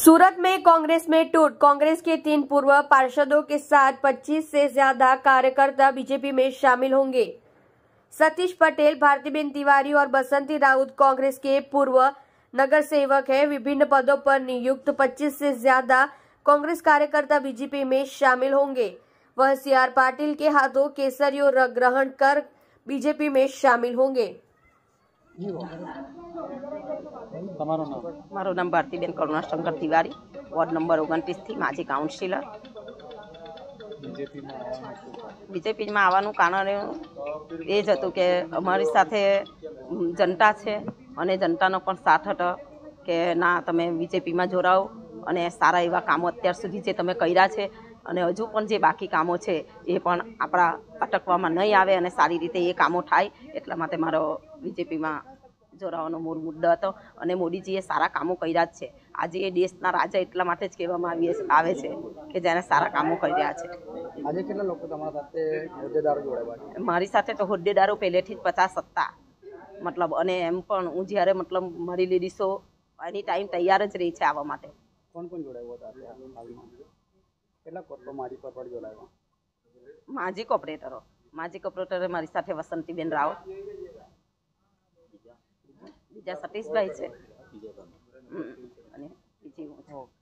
सूरत में कांग्रेस में टूट। कांग्रेस के तीन पूर्व पार्षदों के साथ 25 से ज़्यादा कार्यकर्ता बीजेपी में शामिल होंगे। सतीश पटेल, भारतीबेन तिवारी और बसंती राउत कांग्रेस के पूर्व नगर सेवक है। विभिन्न पदों पर नियुक्त 25 से ज़्यादा कांग्रेस कार्यकर्ता बीजेपी में शामिल होंगे। वह सी आर पाटिल के हाथों केसरियों ग्रहण कर बीजेपी में शामिल होंगे। તમારું નામ? મારું નામ ભારતીબેન કરુણાશંકર તિવારી વોર્ડ નંબર ઓગણત્રીસથી માજી કાઉન્સિલર. બીજેપીમાં આવવાનું શું બીજેપીમાં આવવાનું કારણ એ જ હતું કે અમારી સાથે જનતા છે અને જનતાનો પણ સાથ હતો કે ના તમે બીજેપીમાં જોડાઓ અને સારા એવા કામો અત્યાર સુધી જે તમે કર્યા છે અને હજુ પણ જે બાકી કામો છે એ પણ આપણા અટકવામાં નહીં આવે અને સારી રીતે એ કામો થાય એટલા માટે મારો બીજેપીમાં જોડાવાનો મૂળ મુદ્દો હતો અને મોદીજીએ સારા કામો કર્યા જ છે. આજે એ દેશના રાજા એટલા માટે જ કહેવામાં આવીએ આવે છે કે જેને સારા કામો કર્યા છે. આજે કેટલા લોકો તમારા સાથે હોદ્દેદારો જોડાયા મારી સાથે તો હોદ્દેદારો પહેલેથી જ પચાસ સત્તા. મતલબ અને એમ પણ હું જ્યારે મતલબ મારી લેડીસો એની ટાઈમ તૈયાર જ રહી છે આવવા માટે. કોણ કોણ જોડાયું હતા કેટલા કોર્ટો મારી પર જોડાયા? માજી કોપરેટરો માજી કોપરેટરે મારી સાથે વસંતીબેન રાવ બીજા સતીશભાઈ છે હમ, અને બીજી હું છું. ઓકે